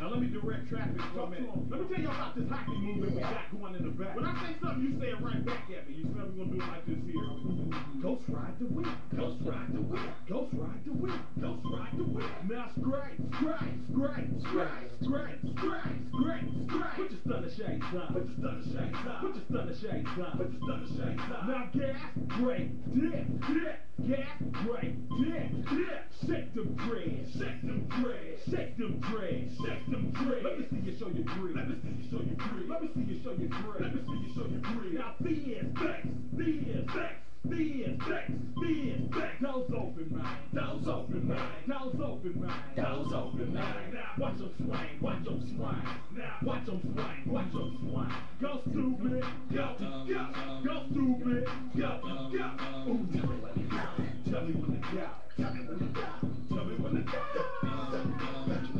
Now let me direct traffic for a minute. Let me tell you about this hyphy movement we got going in the back. When I say something, you say it right back at me. You smell we're gonna do it like this here. Ghost ride the whip. Ghost ride the whip. Ghost ride the whip. Ghost ride the whip. Now scrape, scrape, scrape, scrape, scrape, scrape, scrape, scrape. Put your stunner shades on. Put your stunner shades on. Put your stunner shades on. Put your stunner shades on. Now gas, brake, dip, dip. That's right. Yeah, yeah. Shake them dreads. Shake them dreads. Shake them dreads. Shake them dreads. Let me see you show your dread. Let me see you show your dread. Let me see you show your dread. Let me see you show your dread. Now, fierce, flex, fierce, flex. Being sex, being sex, those open mind, those open mind, those open mind, those open mind. Now watch them swing, watch them swing, now watch them swing, watch them swing. Go stupid, go, go, go stupid, go. Yeah.